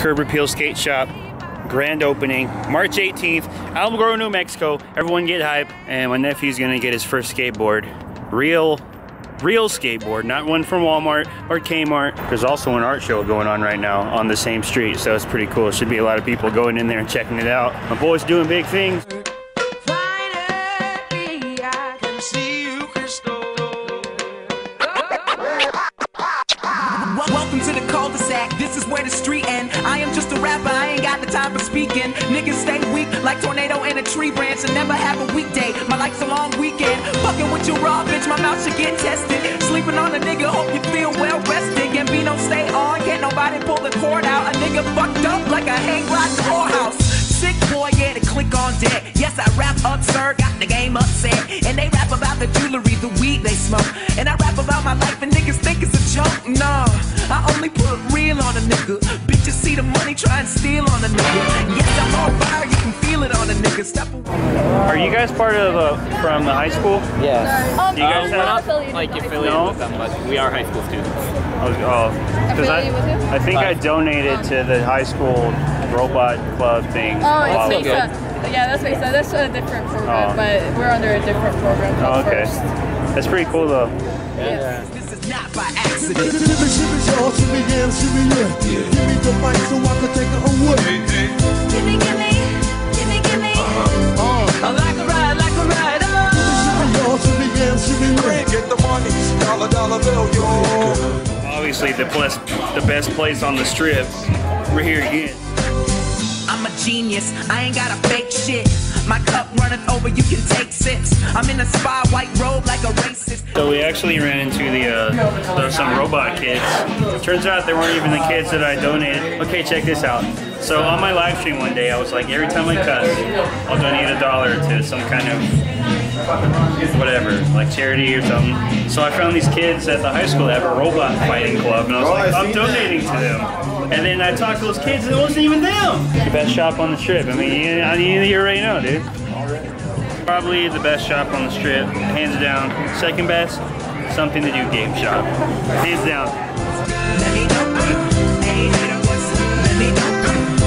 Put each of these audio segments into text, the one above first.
Curb Appeal Skate Shop grand opening March 18th Alamogordo New Mexico. Everyone get hype and my nephew's gonna get his first skateboard. Real real skateboard not one from Walmart or Kmart. There's also an art show going on right now on the same street so it's pretty cool. Should be a lot of people going in there and checking it out. My boy's doing big things the street end. I am just a rapper, I ain't got the time for speaking. Niggas stay weak like tornado in a tree branch and never have a weekday. My life's a long weekend. Fucking with you raw, bitch, my mouth should get tested. Sleeping on a nigga, hope you feel well rested. Gambino stay on, can't nobody pull the cord out. A nigga fucked up like a hang rap got the game upset. And they rap about the jewelry, the weed they smoke. And I rap about my life and niggas think it's a joke. Nah, I only put real on a nigga. Bitches see the money, try and steal on a nigga. Yes, I'm on fire, you can feel it on a nigga. Step away. are you guys part of uh, from the high school Yes. Um, Do you guys we're have- not affiliated like with affiliated No? with them, but we are high school students. Oh, because I, Affiliated with who? I think I donated to the high school robot club thing. Oh, it's ago. Mesa. Yeah, that's Mesa. That's a different program, Oh. but we're under a different program Oh, called okay. First. That's pretty cool though. Yeah. This is not by accident. Shimmy, shimmy, y'all, shimmy, yeah, shimmy, yeah. Give me the mic so I can take it away. Gimme, gimme, gimme, gimme. Uh-huh. I like a ride, like a ride. Oh. Shimmy, y'all, shimmy, yeah, shimmy, yeah. Get the money, dollar dollar bill, yo. Obviously the best the best place on the strip. We're here again. I'm a genius, I ain't got a fake shit. My cup runneth over, you can take sips. I'm in a spy white robe like a racist. So we actually ran into the uh, the- some robot kids. Turns out they weren't even the kids that I donated. Okay, check this out. So on my live stream one day, I was like, every time I cuss, I'll donate a dollar to some kind of whatever, like charity or something. So I found these kids at the high school that have a robot fighting club, and I was Oh, like, I I'm donating to them. And then I talked to those kids, and it wasn't even them. The best shop on the strip. I mean, you, I mean, you already know, dude. Probably the best shop on the strip, hands down. Second best, something to do game shop. Hands down. Let me know. Hey, hater, what's up? Let me know.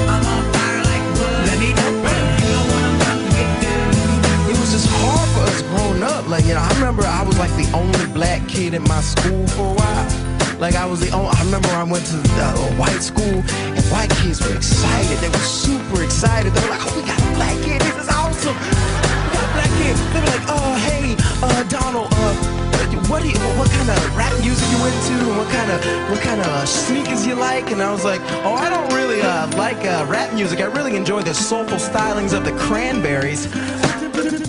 I'm on fire like wood. Let me know. You know what I'm about to get done. It was just hard for us growing up. Like, you know, I remember I was like the only black kid in my school for a while. Like, I was the only, I remember I went to uh, a white school and white kids were excited. They were super excited. They were like, oh, we got a black kid. This is awesome. We got a black kid. They were like, oh, hey, uh, Donald, uh, what do you, what kind of rap music you into and what kind of, what kind of uh, sneakers you like? And I was like, oh, I don't really uh, like uh, rap music. I really enjoy the soulful stylings of the Cranberries.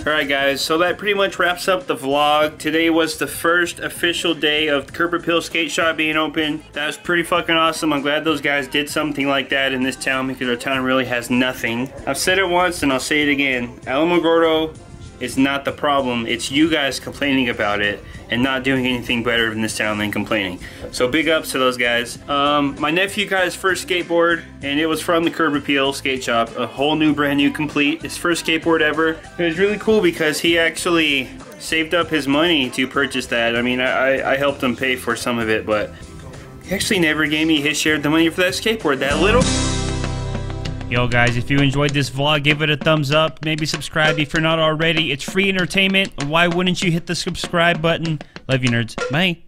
Alright guys, so that pretty much wraps up the vlog. Today was the first official day of Curb Appeal Skate Shop being open. That was pretty fucking awesome. I'm glad those guys did something like that in this town because our town really has nothing. I've said it once and I'll say it again. Alamogordo is not the problem. It's you guys complaining about it and not doing anything better in this town than complaining. So big ups to those guys. Um, my nephew got his first skateboard and it was from the Curb Appeal Skate Shop. A whole new brand new complete. His first skateboard ever. It was really cool because he actually saved up his money to purchase that. I mean, I, I helped him pay for some of it, but he actually never gave me his share of the money for that skateboard. That little... Yo guys, if you enjoyed this vlog, give it a thumbs up. Maybe subscribe if you're not already. It's free entertainment. Why wouldn't you hit the subscribe button? Love you nerds. Bye.